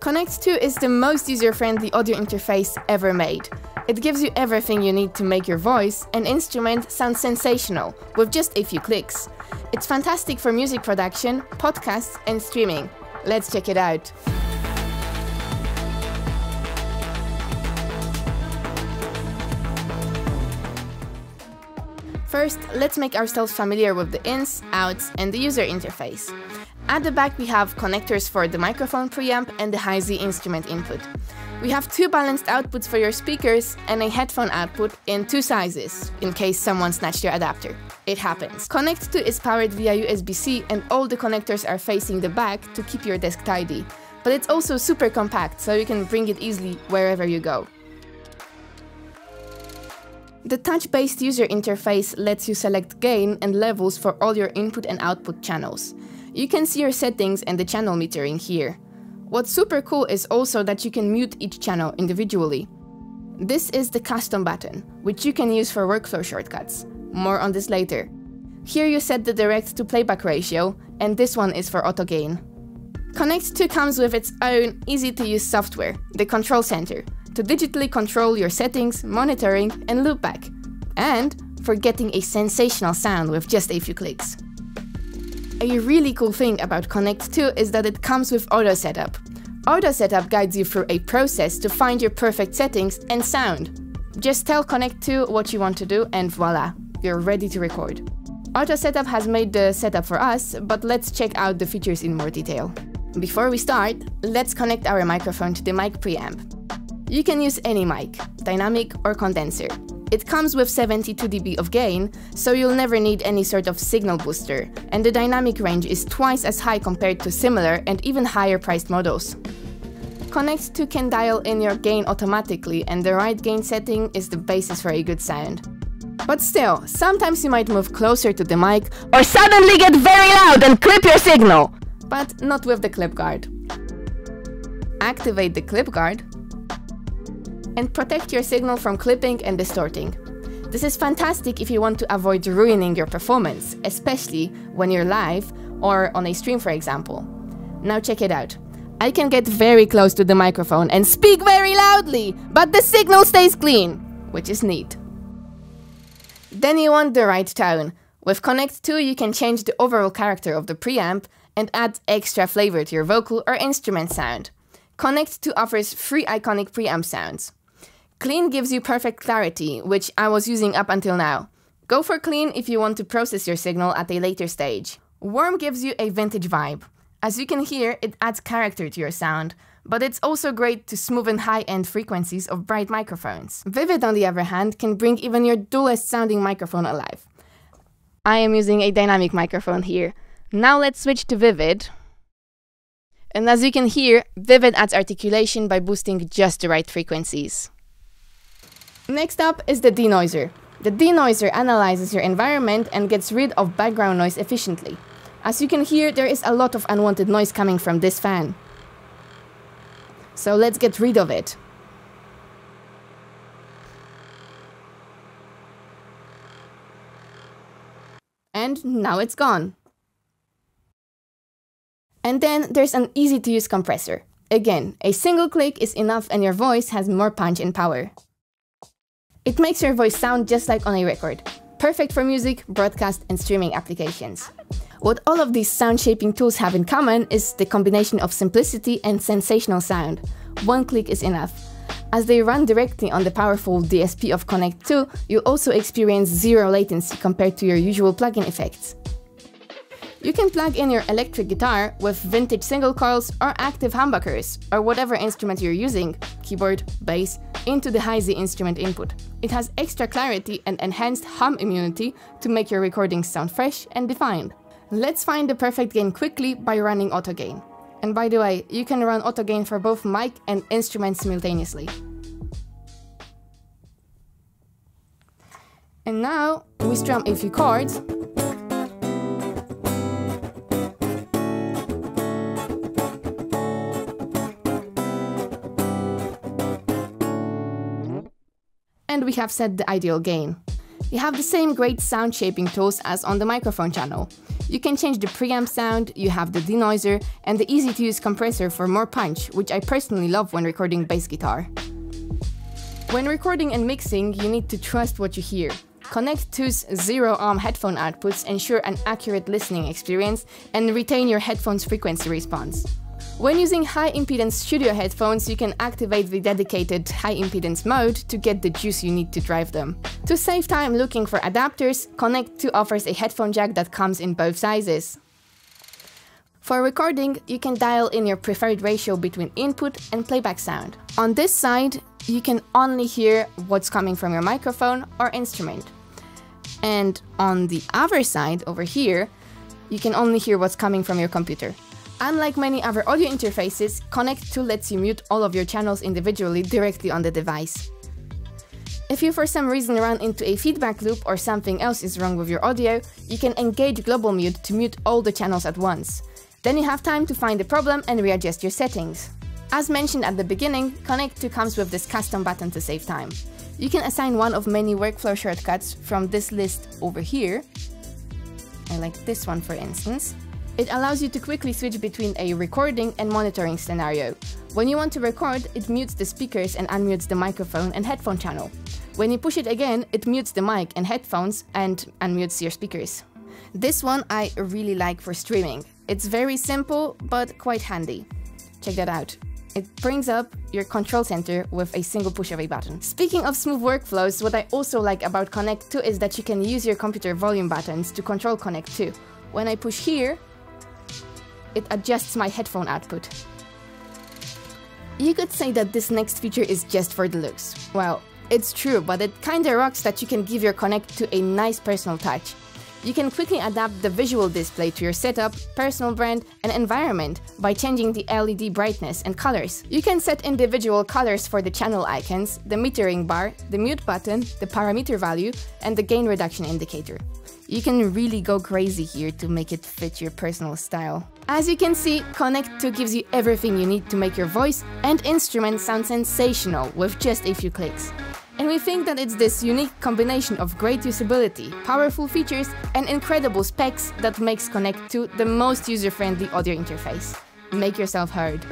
Connect 2 is the most user-friendly audio interface ever made. It gives you everything you need to make your voice and instrument sound sensational with just a few clicks. It's fantastic for music production, podcasts and streaming. Let's check it out. First, let's make ourselves familiar with the ins, outs and the user interface. At the back we have connectors for the microphone preamp and the Hi-Z instrument input. We have two balanced outputs for your speakers and a headphone output in two sizes, in case someone snatched your adapter. It happens. Connect 2 is powered via USB-C and all the connectors are facing the back to keep your desk tidy. But it's also super compact, so you can bring it easily wherever you go. The touch-based user interface lets you select gain and levels for all your input and output channels. You can see your settings and the channel metering here. What's super cool is also that you can mute each channel individually. This is the custom button, which you can use for workflow shortcuts. More on this later. Here you set the direct to playback ratio, and this one is for auto gain. Connect 2 comes with its own easy to use software, the Control Center, to digitally control your settings, monitoring, and loopback, and for getting a sensational sound with just a few clicks. A really cool thing about Connect 2 is that it comes with Auto Setup. Auto Setup guides you through a process to find your perfect settings and sound. Just tell Connect 2 what you want to do and voila, you're ready to record. Auto Setup has made the setup for us, but let's check out the features in more detail. Before we start, let's connect our microphone to the mic preamp. You can use any mic, dynamic or condenser. It comes with 72 dB of gain, so you'll never need any sort of signal booster, and the dynamic range is twice as high compared to similar and even higher priced models. Connect 2 can dial in your gain automatically and the right gain setting is the basis for a good sound. But still, sometimes you might move closer to the mic or suddenly get very loud and clip your signal! But not with the clip guard. Activate the clip guard and protect your signal from clipping and distorting. This is fantastic if you want to avoid ruining your performance, especially when you're live or on a stream for example. Now check it out. I can get very close to the microphone and speak very loudly, but the signal stays clean, which is neat. Then you want the right tone. With Connect 2 you can change the overall character of the preamp and add extra flavor to your vocal or instrument sound. Connect 2 offers three iconic preamp sounds. Clean gives you perfect clarity, which I was using up until now. Go for clean if you want to process your signal at a later stage. Warm gives you a vintage vibe. As you can hear, it adds character to your sound, but it's also great to smoothen high-end frequencies of bright microphones. Vivid, on the other hand, can bring even your dullest sounding microphone alive. I am using a dynamic microphone here. Now let's switch to Vivid. And as you can hear, Vivid adds articulation by boosting just the right frequencies. Next up is the denoiser. The denoiser analyzes your environment and gets rid of background noise efficiently. As you can hear, there is a lot of unwanted noise coming from this fan. So let's get rid of it. And now it's gone. And then there's an easy to use compressor. Again, a single click is enough and your voice has more punch and power. It makes your voice sound just like on a record. Perfect for music, broadcast and streaming applications. What all of these sound shaping tools have in common is the combination of simplicity and sensational sound. One click is enough. As they run directly on the powerful DSP of Connect 2, you'll also experience zero latency compared to your usual plugin effects. You can plug in your electric guitar with vintage single coils or active humbuckers, or whatever instrument you're using, keyboard, bass, into the Hi-Z instrument input. It has extra clarity and enhanced hum immunity to make your recordings sound fresh and defined. Let's find the perfect gain quickly by running auto gain. And by the way, you can run auto gain for both mic and instrument simultaneously. And now we strum a few chords and we have set the ideal gain. You have the same great sound shaping tools as on the microphone channel. You can change the preamp sound, you have the denoiser, and the easy to use compressor for more punch, which I personally love when recording bass guitar. When recording and mixing, you need to trust what you hear. Connect 2's zero-ohm headphone outputs ensure an accurate listening experience and retain your headphone's frequency response. When using high impedance studio headphones, you can activate the dedicated high impedance mode to get the juice you need to drive them. To save time looking for adapters, Connect 2 offers a headphone jack that comes in both sizes. For recording, you can dial in your preferred ratio between input and playback sound. On this side, you can only hear what's coming from your microphone or instrument. And on the other side, over here, you can only hear what's coming from your computer. Unlike many other audio interfaces, Connect 2 lets you mute all of your channels individually directly on the device. If you for some reason run into a feedback loop or something else is wrong with your audio, you can engage Global Mute to mute all the channels at once. Then you have time to find the problem and readjust your settings. As mentioned at the beginning, Connect 2 comes with this custom button to save time. You can assign one of many workflow shortcuts from this list over here. I like this one for instance. It allows you to quickly switch between a recording and monitoring scenario. When you want to record, it mutes the speakers and unmutes the microphone and headphone channel. When you push it again, it mutes the mic and headphones and unmutes your speakers. This one I really like for streaming. It's very simple, but quite handy. Check that out. It brings up your control center with a single push of a button. Speaking of smooth workflows, what I also like about Connect 2 is that you can use your computer volume buttons to control Connect 2. When I push here, it adjusts my headphone output. You could say that this next feature is just for the looks. Well, it's true, but it kinda rocks that you can give your Connect 2 a nice personal touch. You can quickly adapt the visual display to your setup, personal brand, and environment by changing the LED brightness and colors. You can set individual colors for the channel icons, the metering bar, the mute button, the parameter value, and the gain reduction indicator. You can really go crazy here to make it fit your personal style. As you can see, Connect 2 gives you everything you need to make your voice and instrument sound sensational with just a few clicks. And we think that it's this unique combination of great usability, powerful features, and incredible specs that makes Connect 2 the most user-friendly audio interface. Make yourself heard.